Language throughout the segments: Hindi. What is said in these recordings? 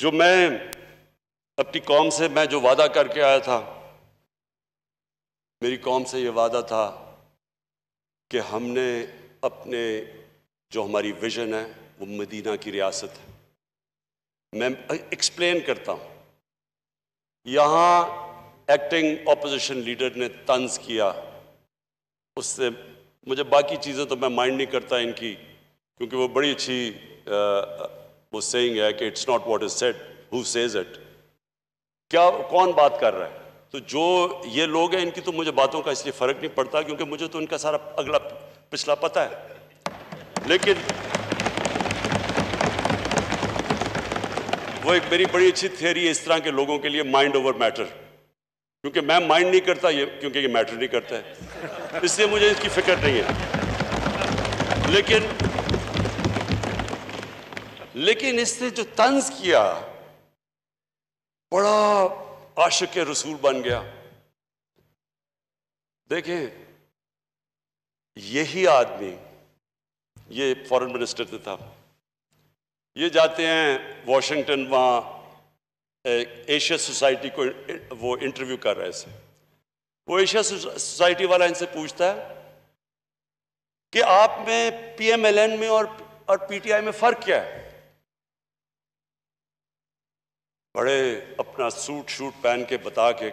जो मैं अपनी कौम से, मैं जो वादा करके आया था, मेरी कौम से ये वादा था कि हमने अपने जो हमारी विजन है, वो मदीना की रियासत है। मैं एक्सप्लेन करता हूँ। यहाँ एक्टिंग ऑपोजिशन लीडर ने तंज किया। उससे मुझे बाकी चीज़ें तो मैं माइंड नहीं करता इनकी, क्योंकि वो बड़ी अच्छी वो सेइंग है कि it's not what is said who says it क्या, कौन बात कर रहा है? तो जो ये लोग हैं, इनकी तो मुझे बातों का इसलिए फ़र्क नहीं पड़ता क्योंकि मुझे तो इनका सारा अगला पिछला पता है। लेकिन वो एक मेरी बड़ी अच्छी थियोरी है इस तरह के लोगों के लिए माइंड ओवर मैटर क्योंकि मैं माइंड नहीं करता, ये, क्योंकि ये मैटर नहीं करता है। इसलिए मुझे इसकी फ़िक्र नहीं है। लेकिन लेकिन इसने जो तंज किया, बड़ा आशिक रसूल बन गया। देखें, यही आदमी, ये फॉरेन मिनिस्टर था। ये जाते हैं वॉशिंगटन वहाँ एशिया सोसाइटी को वो इंटरव्यू कर रहे थे वो एशिया सोसाइटी वाला इनसे पूछता है कि आप में पीएमएलएन में और और पीटीआई में फ़र्क क्या है? बड़े अपना सूट शूट पहन के बता के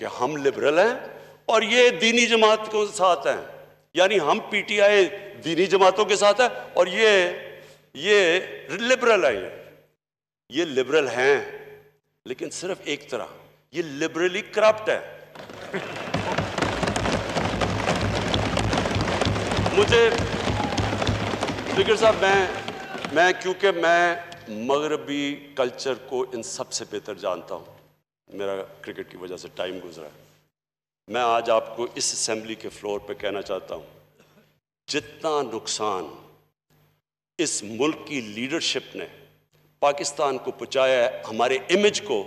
कि हम लिबरल हैं और ये दीनी जमात के साथ हैं। यानी हम पीटीआई दीनी जमातों के साथ है और ये ये लिबरल है। ये ये लिबरल हैं, लेकिन सिर्फ़ एक तरह, ये लिबरली करप्ट है। मुझे स्पीकर साहब, मैं मैं क्योंकि मैं मगरबी कल्चर को इन सबसे बेहतर जानता हूँ। मेरा क्रिकेट की वजह से टाइम गुजरा है। मैं आज आपको इस असेंबली के फ्लोर पे कहना चाहता हूँ, जितना नुकसान इस मुल्क की लीडरशिप ने पाकिस्तान को पहुँचाया है, हमारे इमेज को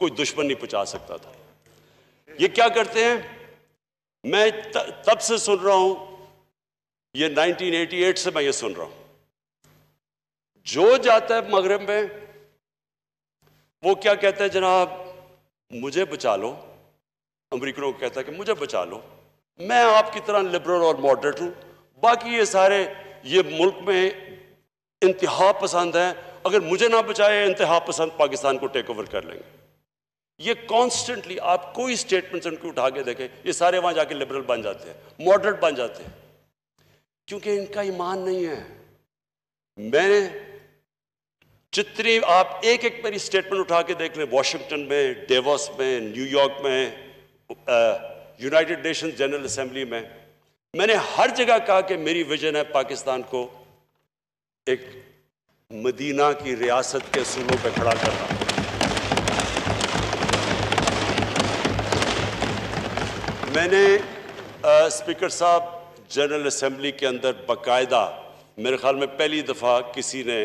कोई दुश्मन नहीं पहुँचा सकता था। ये क्या करते हैं? मैं तब से सुन रहा हूँ, ये 1988 से मैं ये सुन रहा हूँ। जो जाता है मगरब में, वो क्या कहता है, जनाब, मुझे बचा लो। अमरीकनों को कहता है कि, मुझे बचा लो। मैं आपकी तरह लिबरल और मॉडरेट हूँ। बाकी ये सारे, ये मुल्क में इंतहा पसंद हैं। अगर मुझे ना बचाए, इंतहा पसंद पाकिस्तान को टेक ओवर कर लेंगे। ये कॉन्स्टेंटली आप कोई स्टेटमेंट उनकी उठा के देखें, ये सारे वहाँ जाके लिबरल बन जाते हैं मॉडरेट बन जाते हैं। क्योंकि इनका ईमान नहीं है। मैंने जितनी आप एक एक मेरी स्टेटमेंट उठा के देख लें वॉशिंगटन में डेवोस में न्यूयॉर्क में यूनाइटेड नेशंस जनरल असेंबली में मैंने हर जगह कहा कि मेरी विजन है पाकिस्तान को एक मदीना की रियासत के सूलों पर खड़ा करना। मैंने आ, स्पीकर साहब जनरल असेंबली के अंदर बकायदा मेरे ख्याल में पहली दफ़ा किसी ने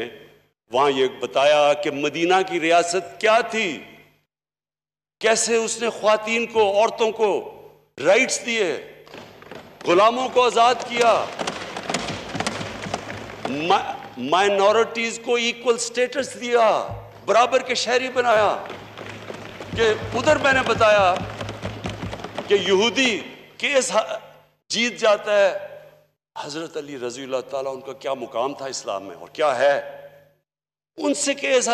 वहाँ ये बताया कि मदीना की रियासत क्या थी? कैसे उसने खातन को, औरतों को राइट्स दिए? गुलामों को आज़ाद किया? माइनॉरिटीज को इक्वल स्टेटस दिया? बराबर के शहरी बनाया? कि उधर मैंने बताया कि यहूदी केस जीत जाता है। हज़रत अली रज़ी उनका क्या मुकाम था इस्लाम में और क्या है? उनसे केस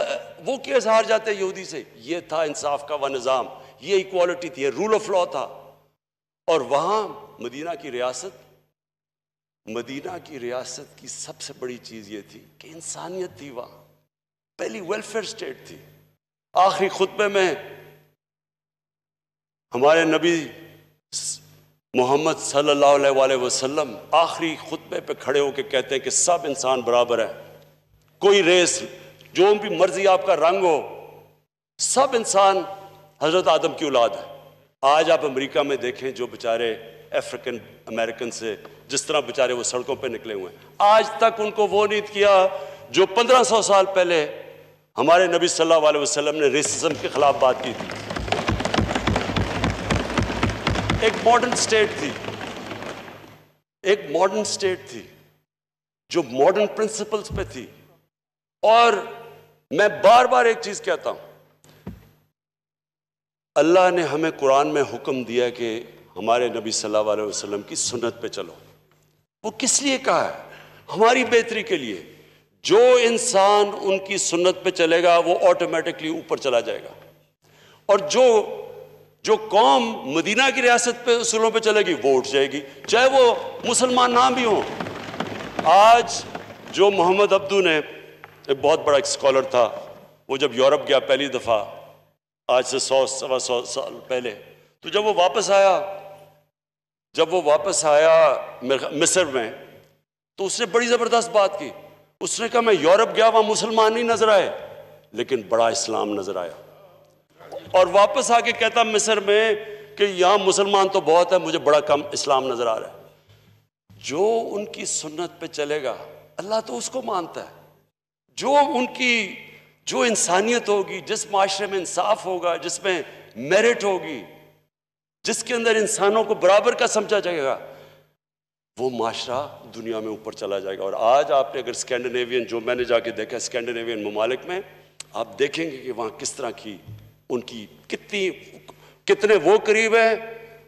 वो केस हार जाते यहूदी से। ये था इंसाफ का वह निज़ाम, ये इक्वालिटी थी रूल ऑफ़ लॉ था। और वहाँ मदीना की रियासत, मदीना की रियासत की सबसे बड़ी चीज़ ये थी कि इंसानियत थी वहाँ। पहली वेलफेयर स्टेट थी। आखिरी खुतबे में हमारे नबी मोहम्मद सल्लल्लाहु अलैहि वसल्लम आखिरी खुतबे पे खड़े होकर कहते हैं कि सब इंसान बराबर है। कोई रेस जो भी मर्ज़ी आपका रंग हो, सब इंसान हज़रत आदम की औलाद है। आज आप अमेरिका में देखें जो बेचारे अफ्रीकन अमेरिकन से, जिस तरह बेचारे वो सड़कों पे निकले हुए हैं। आज तक उनको वो नहीं किया जो 1500 साल पहले हमारे नबी सल्लल्लाहु अलैहि वसल्लम ने रेसिज्म के खिलाफ बात की थी। एक मॉडर्न स्टेट थी। एक मॉडर्न स्टेट थी जो मॉडर्न प्रिंसिपल्स पे थी। और मैं बार बार एक चीज़ कहता हूँ। अल्लाह ने हमें कुरान में हुक्म दिया कि हमारे नबी सल्लल्लाहु अलैहि वसल्लम की सुन्नत पे चलो। वो किस लिए कहा है? हमारी बेहतरी के लिए। जो इंसान उनकी सुन्नत पे चलेगा, वो ऑटोमेटिकली ऊपर चला जाएगा। और जो जो कौम मदीना की रियासत पे, उसूलों पे चलेगी, वो उठ जाएगी। चाहे वो मुसलमान ना भी हों। आज जो मोहम्मद अब्दू ने एक बहुत बड़ा एक स्कॉलर था। वो जब यूरोप गया पहली दफ़ा, आज से सौ, सवा सौ साल पहले तो जब वो वापस आया, जब वो वापस आया मिस्र में तो उसने बड़ी ज़बरदस्त बात की। उसने कहा, मैं यूरोप गया, वहाँ मुसलमान नहीं नज़र आए। लेकिन बड़ा इस्लाम नज़र आया। और वापस आके कहता मिस्र में कि, यहाँ मुसलमान तो बहुत है, मुझे बड़ा कम इस्लाम नज़र आ रहा है। जो उनकी सुन्नत पे चलेगा, अल्लाह तो उसको मानता है। जो उनकी, जो इंसानियत होगी जिस माशरे में इंसाफ होगा, जिसमें मेरिट होगी, जिसके अंदर इंसानों को बराबर का समझा जाएगा, वो माशरा दुनिया में ऊपर चला जाएगा। और आज आपने अगर स्कैंडिनेवियन, जो मैंने जाके देखा स्कैंडिनेवियन ममालिक में, आप देखेंगे कि वहाँ किस तरह की उनकी कितनी, कितने वो करीब है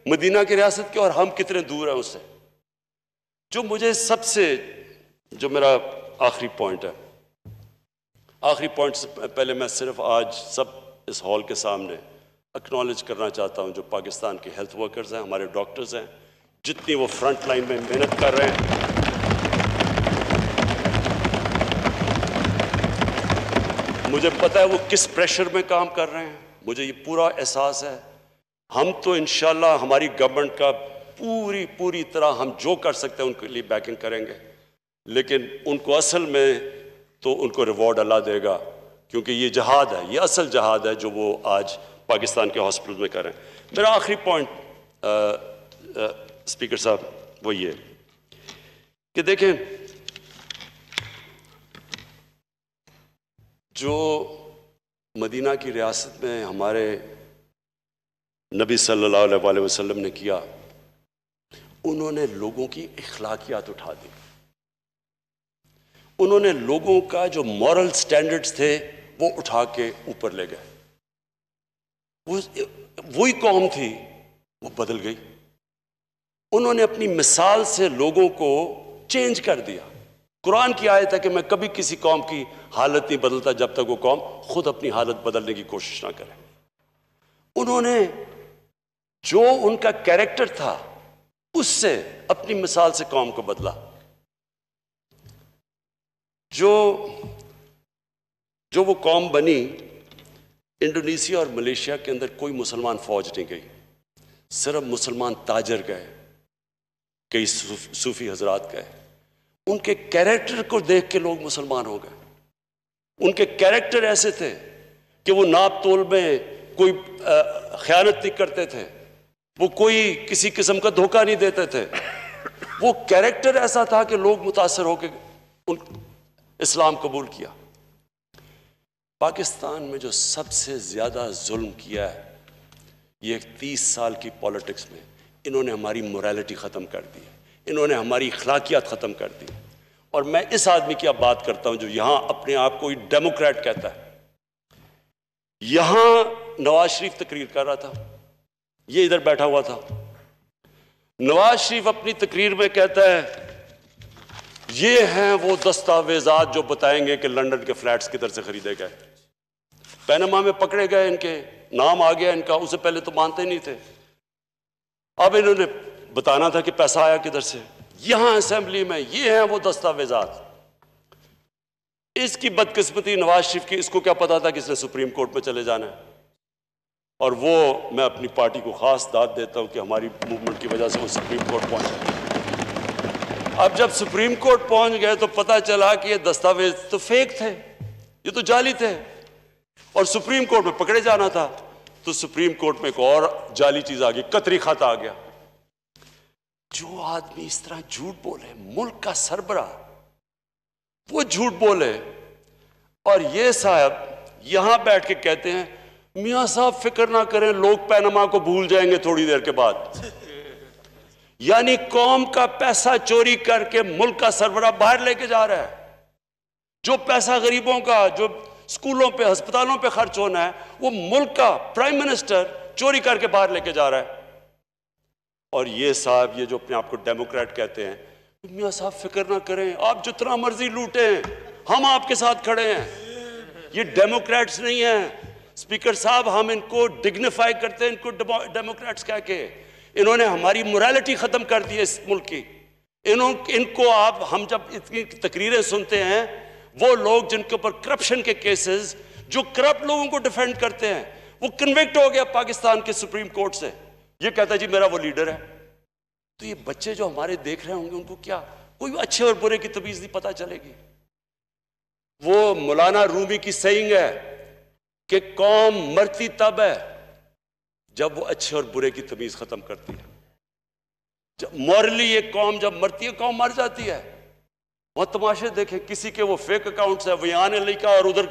मदीना की रियासत के, और हम कितने दूर हैं उससे। जो मुझे सबसे, जो मेरा आखिरी पॉइंट है आखिरी पॉइंट से पहले मैं सिर्फ़ आज सब इस हॉल के सामने एक्नॉलेज करना चाहता हूँ, जो पाकिस्तान के हेल्थ वर्कर्स हैं, हमारे डॉक्टर्स हैं, जितनी वो फ्रंट लाइन में मेहनत कर रहे हैं। मुझे पता है वो किस प्रेशर में काम कर रहे हैं। मुझे ये पूरा एहसास है। हम तो इनशाला हमारी गवर्नमेंट का पूरी पूरी तरह हम जो कर सकते हैं, उनके लिए बैकिंग करेंगे। लेकिन उनको असल में तो उनको रिवॉर्ड अल्लाह देगा, क्योंकि ये जहाद है, ये असल जहाद है जो वो आज पाकिस्तान के हॉस्पिटल में करें मेरा आखिरी पॉइंट स्पीकर साहब, वो ये कि देखें, जो मदीना की रियासत में हमारे नबी सल्लल्लाहु अलैहि वसल्लम ने किया, उन्होंने लोगों की इखलाकियात उठा दी। उन्होंने लोगों का जो मॉरल स्टैंडर्ड्स थे, वो उठा के ऊपर ले गए। वो, वही कौम थी, वो बदल गई। उन्होंने अपनी मिसाल से लोगों को चेंज कर दिया। कुरान की आयत है कि मैं कभी किसी कौम की हालत नहीं बदलता जब तक वो कौम खुद अपनी हालत बदलने की कोशिश ना करे। उन्होंने जो उनका कैरेक्टर था, उससे अपनी मिसाल से कौम को बदला। जो जो वो कौम बनी, इंडोनेशिया और मलेशिया के अंदर कोई मुसलमान फौज नहीं गई। सिर्फ़ मुसलमान ताजर गए, कई सूफी हजरात गए। उनके कैरेक्टर को देख के लोग मुसलमान हो गए। उनके कैरेक्टर ऐसे थे कि वो नाप तोल में कोई ख्यानत नहीं करते थे। वो कोई किसी किस्म का धोखा नहीं देते थे। वो कैरेक्टर ऐसा था कि लोग मुतासर होकर उन इस्लाम कबूल किया। पाकिस्तान में जो सबसे ज़्यादा जुल्म किया है, ये तीस साल की पॉलिटिक्स में इन्होंने हमारी मोरालिटी ख़त्म कर दी है। इन्होंने हमारी अखलाकियात ख़त्म कर दी और मैं इस आदमी की अब बात करता हूँ जो यहाँ अपने आप को डेमोक्रेट कहता है। यहाँ नवाज़ शरीफ तकरीर कर रहा था। ये इधर बैठा हुआ था। नवाज़ शरीफ अपनी तकरीर में कहता है ये हैं वो दस्तावेजात जो बताएँगे कि लंदन के फ्लैट्स किधर से खरीदे गए। पैनमा में पकड़े गए इनके, नाम आ गया इनका, उसे पहले तो मानते नहीं थे। अब इन्होंने बताना था कि पैसा आया किधर से। यहाँ असेंबली में ये हैं वो दस्तावेजात। इसकी बदकिस्मती नवाज़ शरीफ की, इसको क्या पता था कि इसने सुप्रीम कोर्ट में चले जाना है। और वो, मैं अपनी पार्टी को खास दाद देता हूँ कि हमारी मूवमेंट की वजह से वो सुप्रीम कोर्ट पहुँचा। अब जब सुप्रीम कोर्ट पहुँच गए तो पता चला कि ये दस्तावेज़ तो फेक थे, ये तो जाली थे। और सुप्रीम कोर्ट में पकड़े जाना था तो सुप्रीम कोर्ट में एक और जाली चीज़ आ गई, कतरी खाता आ गया। जो आदमी इस तरह झूठ बोले, मुल्क का सरबरा, वो झूठ बोले। और ये साहब यहाँ बैठ के कहते हैं, मियाँ साहब फ़िक्र ना करें, लोग पैनमा को भूल जाएँगे थोड़ी देर के बाद। यानी कौम का पैसा चोरी करके मुल्क का सरबरा बाहर लेके जा रहा है। जो पैसा गरीबों का, जो स्कूलों पे, अस्पतालों पे खर्च होना है, वो मुल्क का प्राइम मिनिस्टर चोरी करके बाहर लेके जा रहा है। और ये साहब, ये जो अपने आप को डेमोक्रेट कहते हैं मियाँ साहब, फ़िक्र ना करें, आप जितना मर्ज़ी लूटे, हम आपके साथ खड़े हैं। ये डेमोक्रेट्स नहीं हैं। स्पीकर साहब, हम इनको डिग्निफाई करते हैं, इनको डेमोक्रेट्स कह के। इन्होंने हमारी मोरालिटी ख़त्म कर दी है इस मुल्क की। इन्हों, इनको आप, हम जब इतनी तकरीरें सुनते हैं, वो लोग जिनके ऊपर करप्शन के केसेस जो करप्ट लोगों को डिफेंड करते हैं, वो कन्विक्ट हो गया पाकिस्तान के सुप्रीम कोर्ट से। ये कहता जी, मेरा वो लीडर है। तो ये बच्चे जो हमारे देख रहे होंगे, उनको क्या, कोई अच्छे और बुरे की तमीज नहीं पता चलेगी? वो मौलाना रूमी की सही है कि कौम मरती तब है जब वो अच्छे और बुरे की तमीज खत्म करती है। जब मॉरली ये कौम जब मरती है, कौम मर जाती है। वह तमाशे देखें, किसी के वो फेक अकाउंट्स है वयान अली का और उधर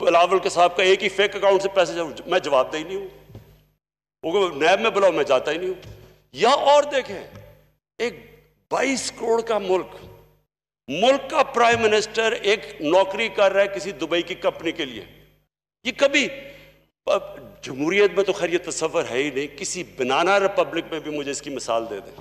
बिलावल के साहब का एक ही फेक अकाउंट से पैसे मैं जवाब दे ही नहीं हूँ। वो नैब में बुलाओ, मैं जाता ही नहीं हूँ। या और देखें, एक 22 करोड़ का मुल्क मुल्क का प्राइम मिनिस्टर एक नौकरी कर रहा है किसी दुबई की कंपनी के लिए। ये कभी जमहूरियत में तो खैर ये तस्वर है ही नहीं। किसी बनाना रिपब्लिक में भी मुझे इसकी मिसाल दे दें।